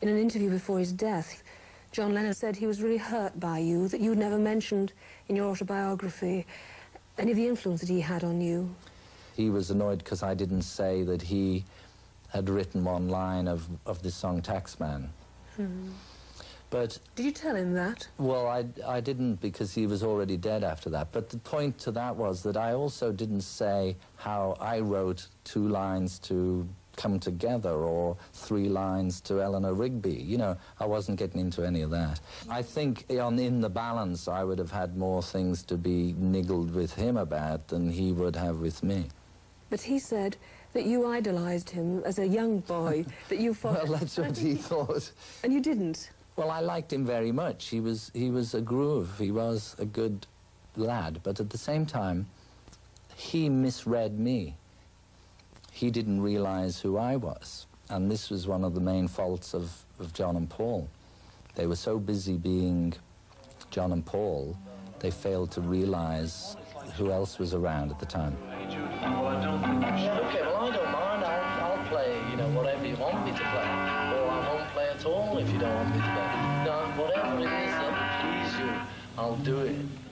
In an interview before his death, John Lennon said he was really hurt by you, that you never mentioned in your autobiography any of the influence that he had on you. He was annoyed because I didn't say that he had written one line of, of the song Taxman. Hmm. But Did you tell him that? Well, I, I didn't because he was already dead after that. But the point to that was that I also didn't say how I wrote two lines to come together or three lines to Eleanor Rigby. You know, I wasn't getting into any of that. I think on in the balance, I would have had more things to be niggled with him about than he would have with me. But he said that you idolized him as a young boy, that you thought... Well, that's what he thought. And you didn't? Well, I liked him very much. He was, he was a groove. He was a good lad. But at the same time, he misread me. He didn't realize who I was. And this was one of the main faults of, of John and Paul. They were so busy being John and Paul, they failed to realize who else was around at the time. Okay, well, I don't mind. I'll, I'll play, you know, whatever you want me to play. Or I won't play at all if you don't want me to play. No, whatever it is that will please you, I'll do it.